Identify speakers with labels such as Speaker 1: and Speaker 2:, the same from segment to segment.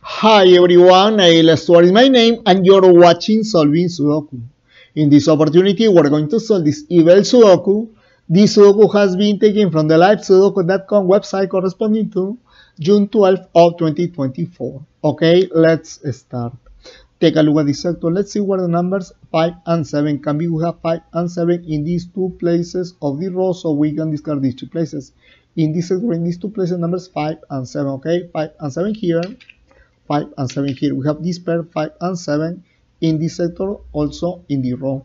Speaker 1: Hi everyone, Neil Stuar is my name and you're watching Solving Sudoku. In this opportunity, we're going to solve this evil Sudoku. This Sudoku has been taken from the livesudoku.com website corresponding to June 12 of 2024. Okay, let's start. Take a look at this sector. Let's see where the numbers 5 and 7 can be. We have 5 and 7 in these two places of the row, so we can discard these two places. In this sector, in these two places, numbers 5 and 7. Okay, 5 and 7 here 5 and 7 here. We have this pair 5 and 7 in this sector also in the row.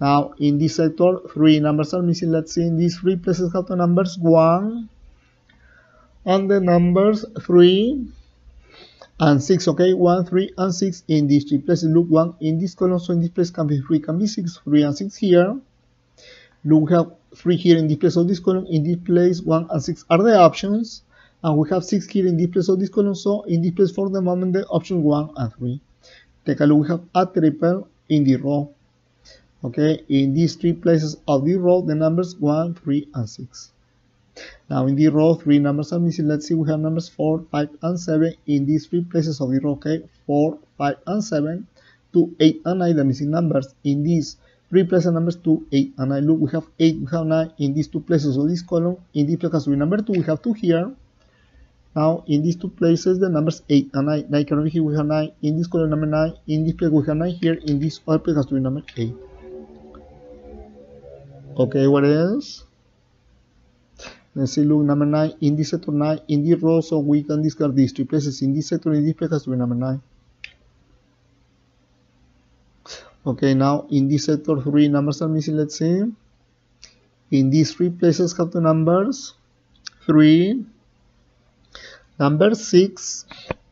Speaker 1: Now in this sector three numbers are missing. Let's see in these three places have the numbers 1 and the numbers 3 and 6 okay 1 3 and 6 in these three places look 1 in this column so in this place can be 3 can be 6 3 and 6 here look we have 3 here in this place of this column in this place 1 and 6 are the options and we have 6 here in this place of this column so in this place for the moment the option 1 and 3 take a look. We have a triple in the row. Okay in these three places of the row the numbers 1 3 and 6 now in the row three numbers are missing. Let's see we have numbers 4 5 and 7 in these three places of the row okay? 4 5 and 7 2 8 and 9 the missing numbers. In these three places numbers 2 8 and 9 look we have 8 we have 9 in these two places. Of this column in this place with number 2 we have 2 here now in these two places the numbers 8 and 9. Like over here we have 9, in this column number 9, in this place we have 9 here, in this other place has to be number 8. Okay, what else? Let's see, look, number 9, in this sector 9, in this row, so we can discard these two places. In this sector, in this place has to be number 9. Okay, now in this sector 3 numbers are missing, let's see. In these three places have the numbers 3, number 6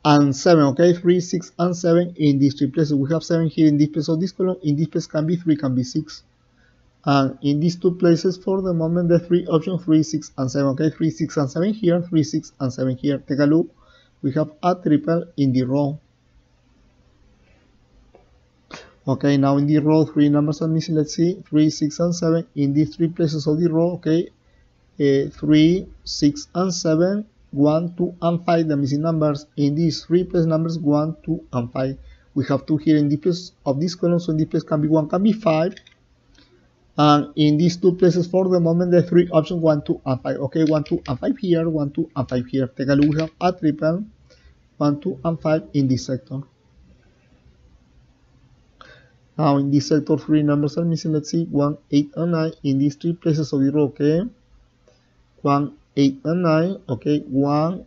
Speaker 1: and 7 okay? 3 6 and 7 in these three places. We have 7 here in this place. Of this column in this place can be 3 can be 6 and in these two places for the moment the three options 3 6 and 7 okay? 3 6 and 7 here 3 6 and 7 here. Take a look. We have a triple in the row. Okay now in the row three numbers are missing. Let's see. 3 6 and 7 in these three places. Of the row okay? Uh, 3 6 and 7 1, 2, and 5, the missing numbers. In these three place numbers 1, 2, and 5. We have 2 here in this place of this column, so in this place can be 1, can be 5. And in these two places for the moment, the three options 1, 2, and 5. Okay, 1, 2, and 5 here, 1, 2, and 5 here. Take a look, we have a triple 1, 2, and 5 in this sector. Now in this sector, three numbers are missing. Let's see, 1, 8, and 9 in these three places of the row. Okay, 1, 8 and 9 okay 1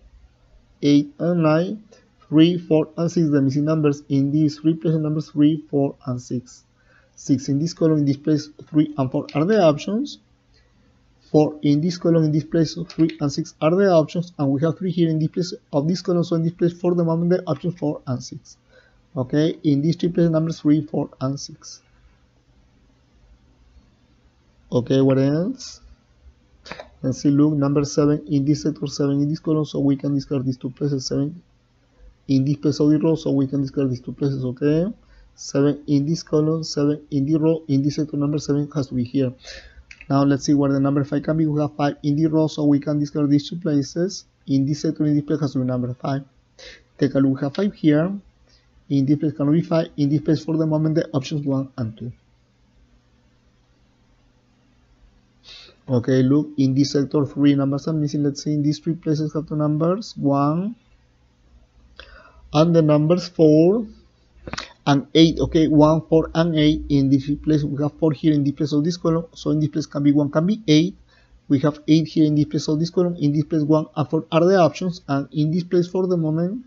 Speaker 1: 8 and 9 3 4 and 6 the missing numbers in these three places numbers 3 4 and 6 6 in this column in this place 3 and 4 are the options. 4 in this column in this place 3 and 6 are the options. And we have 3 here in this place of this column so in this place for the moment the options 4 and 6 okay in these three places numbers 3 4 and 6 okay what else Let's see, look, number 7 in this sector, 7 in this column, so we can discard these two places, 7 in this place of the row, so we can discard these two places, okay? 7 in this column, 7 in the row, in this sector, number 7 has to be here. Now let's see where the number 5 can be, we have 5 in the row, so we can discard these two places. In this sector, in this place has to be number 5. Take a look, we have 5 here. In this place can be 5, in this place for the moment the options 1 and 2. Okay look in this sector three numbers are missing. Let's say in these three places have the numbers. One. And the numbers four and eight. Okay one four and eight. In this place we have four here in this place of this column. So in this place can be one can be eight. We have eight here in this place of this column. In this place one and four are the options. And in this place for the moment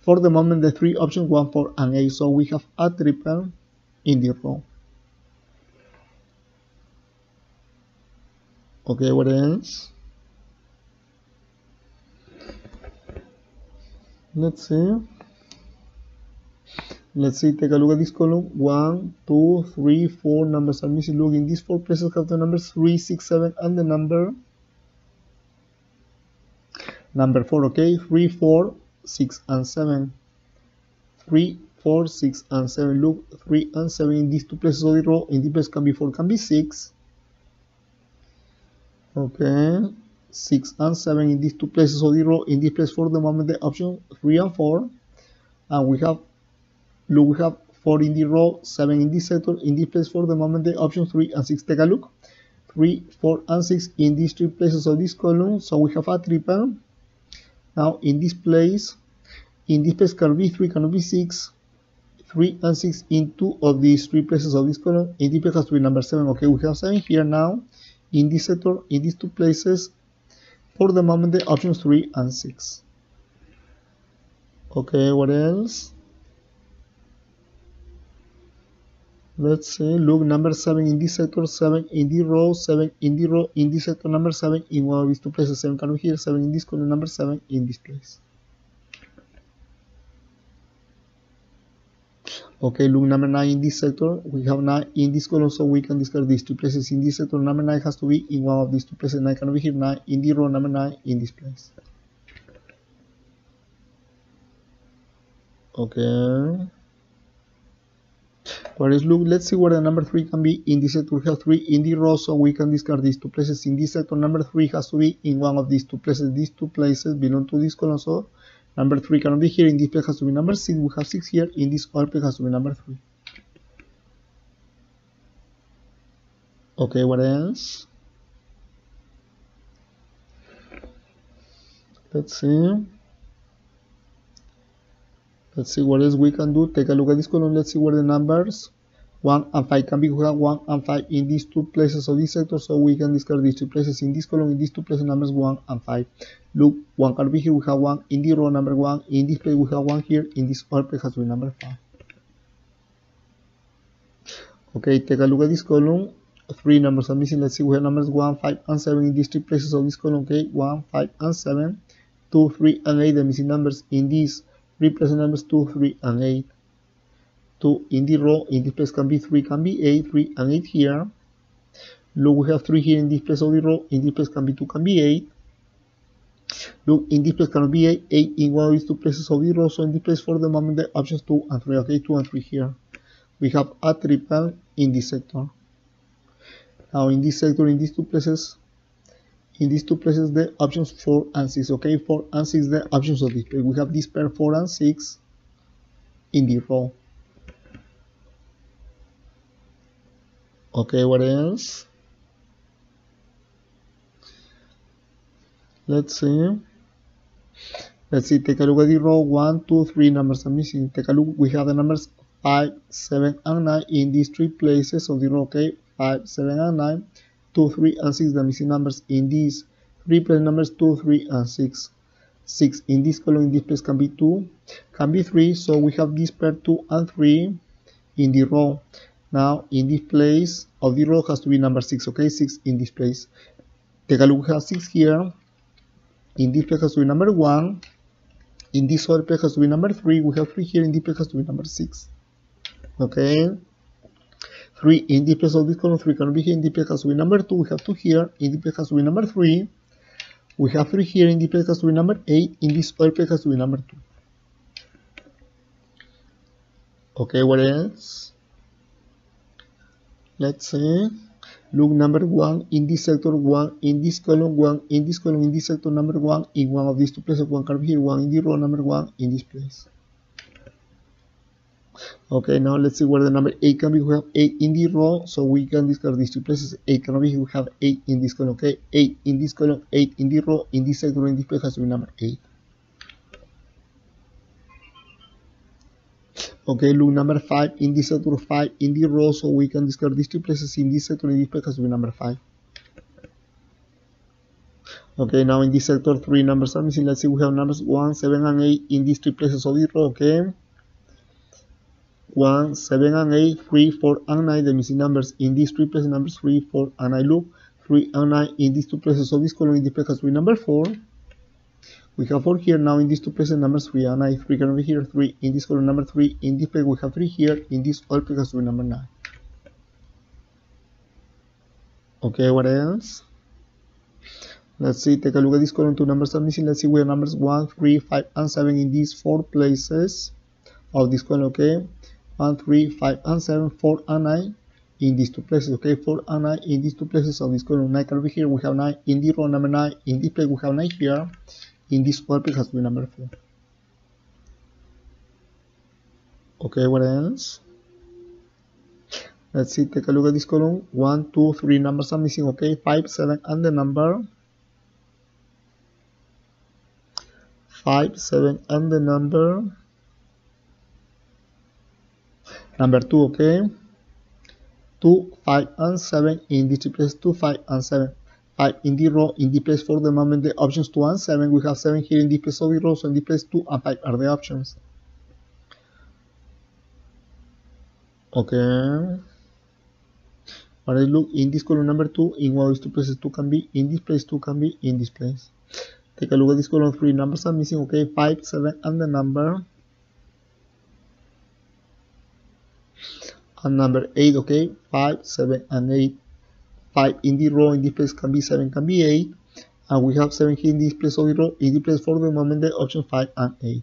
Speaker 1: for the moment the three options one four and eight. So we have a triple in the row okay what else let's see. Let's see take a look at this column. One two three four numbers are missing. Look in these four places have the numbers three six seven and the number. Number four okay three four six and seven. Three four six and seven. Look three and seven in these two places of the row in this place can be four can be six okay. 6 and 7 in these two places. Of the row in this place for the moment the option 3 and 4 and we have look we have 4 in the row 7 in this sector in this place for the moment the option 3 and 6 take a look. 3 4 and 6 in these three places of this column. So we have a triple. Now in this place in this place can be 3 can be 6 3 and 6 in two of these three places of this column. In this place has to be number 7 okay we have 7 here now in this sector in these two places for the moment the options 3 and 6 okay what else? Let's say look number 7 in this sector 7 in the row 7 in the row in this sector number 7 in one of these two places 7 can be here 7 in this column number 7 in this place okay look number 9 in this sector we have 9 in this column so we can discard these two places in this sector number 9 has to be in one of these two places 9 cannot be here 9 in the row number 9 in this place okay Whereas look, let's see where the number 3 can be in this sector. We have 3 in the row, so we can discard these two places. In this sector, number 3 has to be in one of these two places. These two places belong to this column, so number 3 cannot be here. In this place has to be number 6. We have 6 here. In this other place has to be number 3. Okay, what else? Let's see let's see what else we can do take a look at this column let's see where the numbers 1 and 5 can be have 1 and 5 in these two places. Of this sector so we can discard these two places in this column in these two places numbers 1 and 5 look 1 can be here we have 1 in the row number 1 in this place we have 1 here in this other place has to be number 5 okay take a look at this column. Three numbers are missing. Let's see we have numbers 1 5 and 7 in these three places. Of this column okay 1 5 and 7 2 3 and 8 the missing numbers in these represent numbers 2, 3, and 8. 2 in the row, in this place can be 3, can be 8, 3 and 8 here. Look, we have 3 here in this place of the row, in this place can be 2, can be 8. Look, in this place cannot be 8, 8 in one of these two places of the row, so in this place for the moment the options 2 and 3, okay, 2 and 3 here. We have a triple in this sector. Now in this sector, in these two places, in these two places the options 4 and 6 okay 4 and 6 the options of this pair we have this pair 4 and 6 in the row okay what else let's see let's see take a look at the row 1 2 3 numbers are missing take a look we have the numbers 5 7 and 9 in these three places of the row okay 5 7 and 9 2, 3, and 6, the missing numbers in these three place numbers 2, 3, and 6. 6 in this column in this place can be 2, can be 3, so we have this pair 2 and 3 in the row. Now in this place of the row has to be number 6, okay, 6 in this place. Take a look, we have 6 here. In this place has to be number 1. In this other place has to be number 3. We have 3 here. In this place has to be number 6. Okay. 3 in the place of this column 3 can be here in the place has to be number 2 we have 2 here in the place has to be number 3 we have 3 here in the place has to be number 8 in this other place has to be number 2 okay what else let's say look number 1 in this sector 1 in this column 1 in this column in this sector number 1 in one of these two places 1 can be here 1 in the row number 1 in this place Okay, now let's see where the number 8 can be. We have 8 in the row, so we can discard these two places. 8 can be, we have 8 in this column, okay? 8 in this column, 8 in the row, in this sector, in this place has to be number 8. Okay, look, number 5 in this sector, 5 in the row, so we can discard these two places in this sector, in this place has to be number 5. Okay, now in this sector, three numbers are missing. Let's see, we have numbers 1, 7, and 8 in these three places of the row, okay? 1, 7 and eight three four and 9, the missing numbers in these three places, numbers 3, 4 and 9 look, 3 and 9 in these two places, so this column in this place has to be number 4. We have 4 here, now in these two places, numbers 3 and 9, 3 can be here, 3 in this column, number 3, in this place we have 3 here, in this all place has to be number 9. Okay, what else? Let's see, take a look at this column, two numbers are missing, let's see where numbers 1, 3, 5 and 7 in these four places. Of this column, okay? 1, 3, 5, and 7, 4, and 9 in these two places okay. 4 and 9 in these two places. So this column 9 can be here. We have 9 in the row number 9 in this place we have 9 here in this place has to be number 4 okay what else? Let's see take a look at this column. One two three numbers are missing. Okay five seven and the number. Five seven and the number. Number two okay. 2 5 and 7 in this place 2 5 and 7 5 in the row in the place for the moment the options 2 and 7 we have 7 here in the place of the row in the place 2 and 5 are the options. Okay. But I look in this column number 2 in one of these two places 2 can be in this place 2 can be in this place take a look at this column 3 numbers are missing okay 5 7 and the number. And number 8 okay 5 7 and 8 5 in the row in this place can be 7 can be 8 and we have 7 here in this place of the row in this place for the moment the option 5 and 8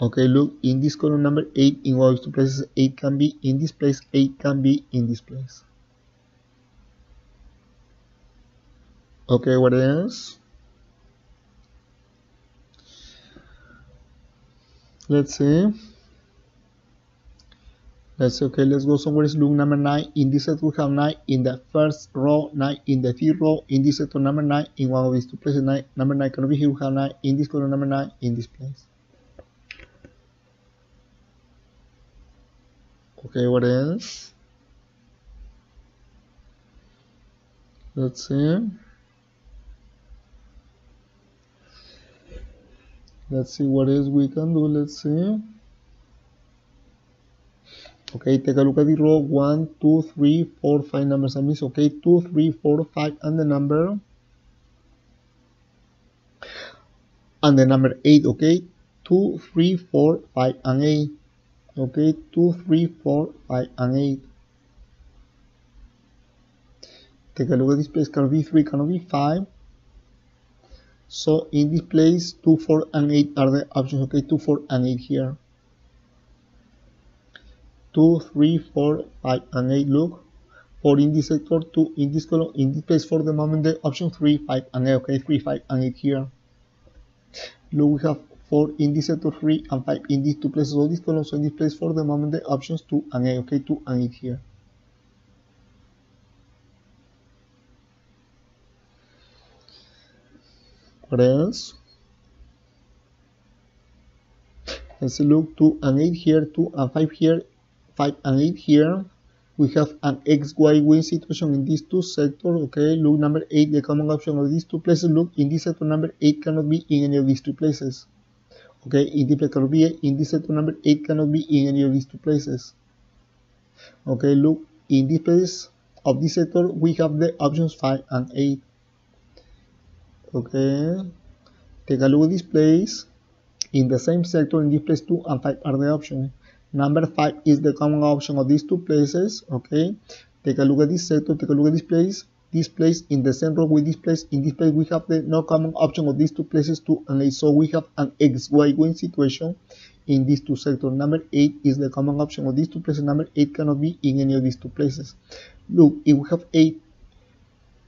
Speaker 1: okay look in this column number 8 in one of two places 8 can be in this place 8 can be in this place. Okay what else? Let's see let's say okay let's go somewhere. Is look number 9 in this set we have 9 in the first row 9 in the third row in this set, number 9 in one of these two places 9 number 9 can be here we have 9 in this column number 9 in this place. Okay what else? Let's see. Let's see what else we can do let's see okay take a look at the row. One two three four five numbers. Are missing okay two three four five and the number. And the number eight okay two three four five and eight. Okay two three four five and eight. Take a look at this place. Cannot be three cannot be five. So in this place 2 4 and 8 are the options. Okay 2 4 and 8 here 2 3 4 5 and 8 look. 4 in this sector 2 in this column in this place for the moment the option 3 5 and 8 okay 3 5 and 8 here. Look we have 4 in this sector 3 and 5 in these two places. Of this column so in this place for the moment the options 2 and 8 okay 2 and 8 here. What else? Let's look 2 and 8 here 2 and 5 here 5 and 8 here. We have an xy wing situation in these two sectors okay? Look number 8 the common option of these two places. Look in this sector number 8 cannot be in any of these two places okay? In place cannot be in this sector number 8 cannot be in any of these two places okay? Look in this place of this sector we have the options 5 and 8 okay? Take a look at this place. In the same sector in this place 2 and 5 are the options number 5 is the common option of these two places okay? Take a look at this sector take a look at this place. This place in the center with this place in this place we have the no common option of these two places too and so we have an xy wing situation in these two sectors. Number 8 is the common option of these two places. Number 8 cannot be in any of these two places. Look if we have 8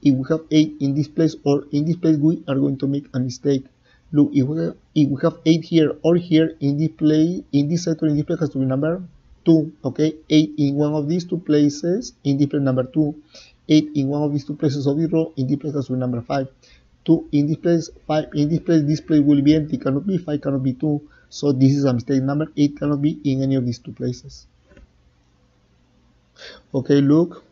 Speaker 1: if we have 8 in this place or in this place we are going to make a mistake look if we have, if we have 8 here or here in this place in this sector in this place has to be number 2 okay? 8 in one of these two places in this place number 2 8 in one of these two places of the row in this place has to be number 5 2 in this place 5 in this place this place will be empty cannot be 5 cannot be 2 so this is a mistake. Number 8 cannot be in any of these two places. Okay look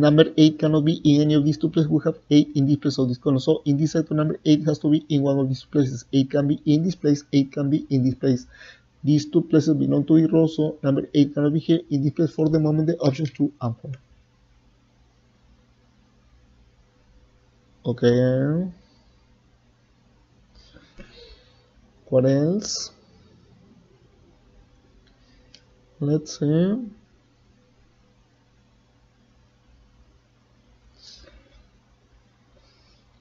Speaker 1: number 8 cannot be in any of these two places. We have 8 in this place. Of this column so in this sector number 8 has to be in one of these places. 8 can be in this place. 8 can be in this place. These two places belong to the row. So number 8 cannot be here in this place for the moment. The options 2 and 4 okay. What else? Let's see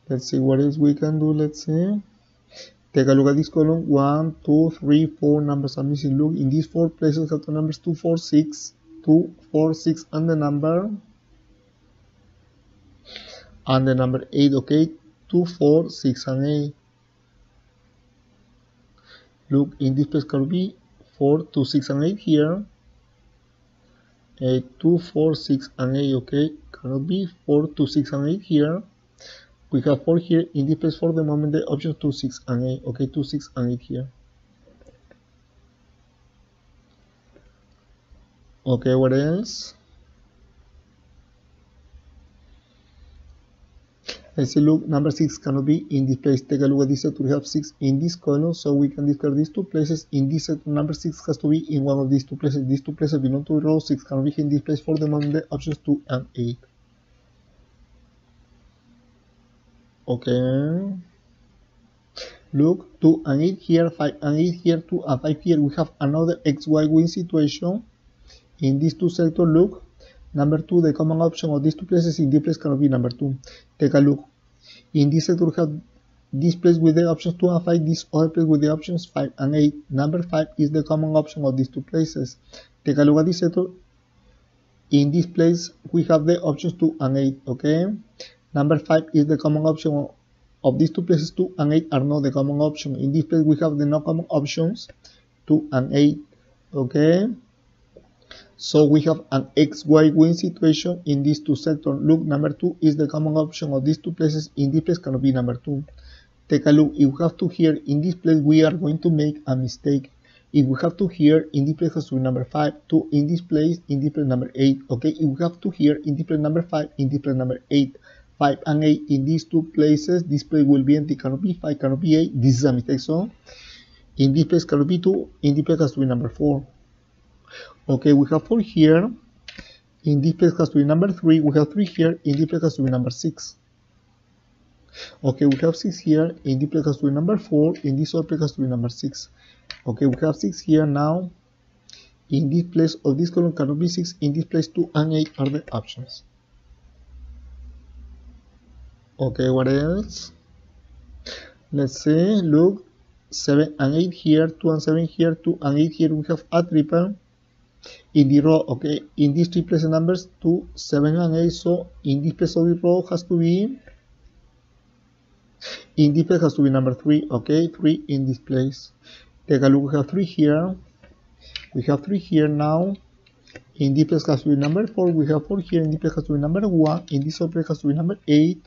Speaker 1: let's see what else we can do? Let's see. Take a look at this column. One, two, three, four numbers are missing. Look, in these four places have the numbers 2, 4, 6, 2, 4, 6, and the number and the number 8 okay? 2 4 6 and 8 look in this place can be 4 2 6 and 8 here. 8 2 4 6 and 8 okay? Cannot be 4 2 6 and 8 here we have 4 here in this place for the moment the option 2 6 and 8 okay 2 6 and 8 here okay what else Let's see, look, number 6 cannot be in this place. Take a look at this set. We have 6 in this column, so we can discard these two places. In this set, number 6 has to be in one of these two places. These two places belong to row 6 cannot be in this place for the moment. The options 2 and 8. Okay. Look, 2 and 8 here, 5 and 8 here, 2 and 5 here. We have another XY wing situation. In these two sectors, look, Number two, the common option of these two places in this place cannot be number two. Take a look. In this sector, we have this place with the options 2 and 5, this other place with the options 5 and 8. Number 5 is the common option of these two places. Take a look at this sector. In this place, we have the options 2 and 8, okay? Number 5 is the common option of these two places, 2 and 8 are not the common option. In this place, we have the no common options, 2 and 8, okay? So we have an XY wing situation in these two sectors. Look, number 2 is the common option of these two places. In this place cannot be number 2. Take a look. If we have to here, in this place we are going to make a mistake. If we have to here, in this place has to be number 5. 2 in this place, in this place number 8. Okay, if we have to here, in this place number 5, in this place number 8. 5 and 8 in these two places, this place will be empty, cannot be 5, cannot be 8. This is a mistake. So, in this place cannot be 2, in this place has to be number 4 okay we have 4 here. In this place has to be number 3 we have 3 here. In this place has to be number 6 okay we have 6 here. In this place has to be number 4 in this other place has to be number 6 okay we have 6 here now. In this place of this column cannot be 6 in this place 2 and 8 are the options okay what else? Let's see look 7 and 8 here 2 and 7 here 2 and 8 here. We have a triple in the row okay in these three place numbers 2 7 and 8 so in this place of the row has to be in this place has to be number 3 okay 3 in this place. Take a look we have 3 here. We have 3 here now. In this place has to be number 4 we have 4 here. In this place has to be number 1 in this place has to be number 8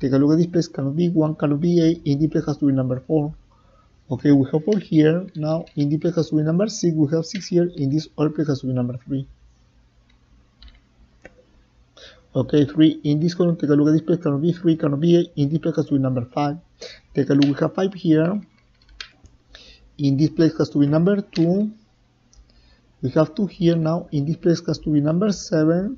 Speaker 1: take a look at this place cannot be 1 cannot be 8 in this place has to be number 4 okay we have 4 here. Now in the place has to be number 6 we have 6 here. In this other place has to be number 3 okay 3 in this column take a look at this place cannot be 3 cannot be 8 in this place has to be number 5 take a look we have 5 here. In this place has to be number 2 we have 2 here now. In this place has to be number 7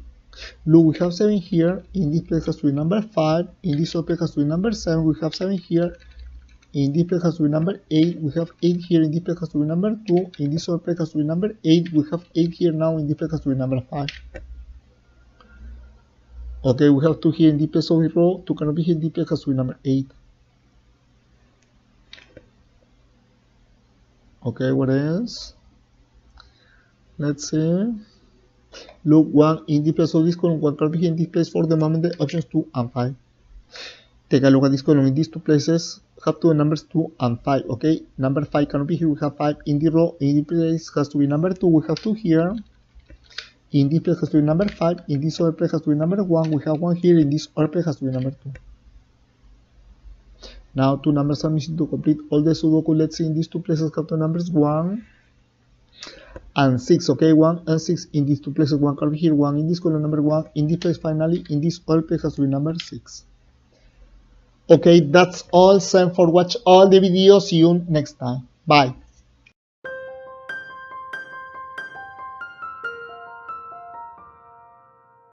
Speaker 1: look we have 7 here. In this place has to be number 5 in this place has to be number 7 we have 7 here. In this place has to be number 8 we have 8 here. In this place has to be number 2 in this other place has to be number 8 we have 8 here now. In this place has to be number 5 okay we have 2 here in this place of the row. 2 cannot be here. In this place has to be number 8 okay what else? Let's see look one in this place of this column one cannot be in this place for the moment the options 2 and 5 take a look at this column. In these two places have to two numbers 2 and 5 okay? Number 5 cannot be here. We have 5 in the row. In the place has to be number 2 we have 2 here. In this place has to be number 5 in this other place has to be number 1 we have 1 here. In this other place has to be number 2 now two numbers are missing to complete all the sudoku. Let's see in these two places have two numbers 1 and 6 okay? 1 and 6 in these two places 1 can be here 1 in this column number 1 in this place finally in this other place has to be number 6 okay that's all thanks for watch all the videos. See you next time. Bye